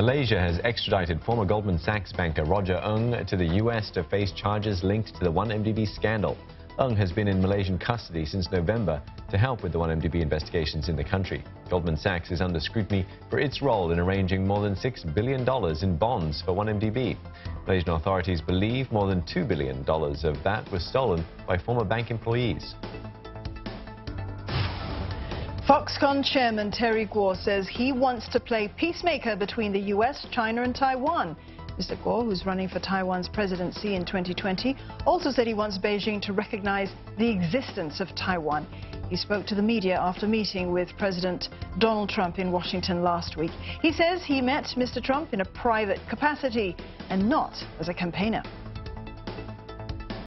Malaysia has extradited former Goldman Sachs banker Roger Ng to the U.S. to face charges linked to the 1MDB scandal. Ng has been in Malaysian custody since November to help with the 1MDB investigations in the country. Goldman Sachs is under scrutiny for its role in arranging more than $6 billion in bonds for 1MDB. Malaysian authorities believe more than $2 billion of that was stolen by former bank employees. Foxconn chairman Terry Gou says he wants to play peacemaker between the U.S., China and Taiwan. Mr. Gou, who's running for Taiwan's presidency in 2020, also said he wants Beijing to recognize the existence of Taiwan. He spoke to the media after meeting with President Donald Trump in Washington last week. He says he met Mr. Trump in a private capacity and not as a campaigner.